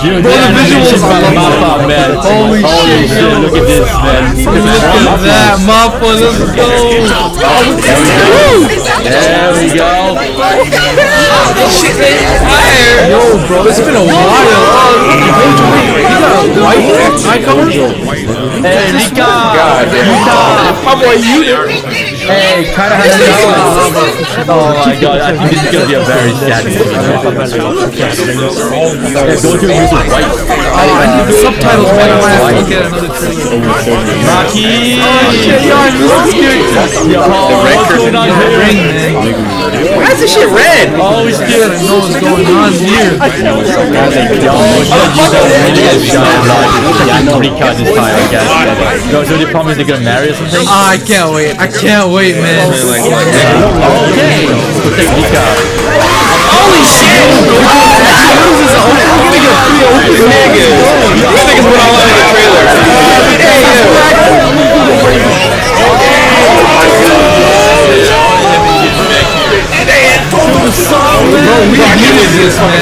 Dude, Bro, the that visuals animation are from man. Holy Holy shit. shit, look at this, man. Look at that, Mappa, let's go! There we go. shit, man. Yo, bro, it's been a while. You got a white icon? Hey, Rika. Rika. My boy, you. Hey, kind of has a Oh my god, I think this is gonna be a very sad movie. Go to use of white. I need the subtitles, man. I might have to look at another trailer. Rocky. Oh shit, yo, I missed you. Yo, what's going on Ring, here? man. Why is this shit red? Oh, we I still. gotta know what's going on here. Yo, you guys really get shot like Rika this time, I guess. Yo, so they promise they're gonna marry or something? Ah, I can't wait. I can't wait, man. Okay. we use this one.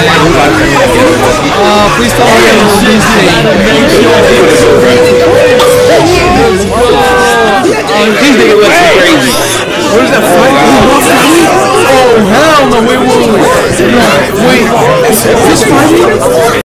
Uh, please tell me what you think it looks crazy. What is that fight? Oh, hell no, wait, wait, wait. Wait, is this fighting?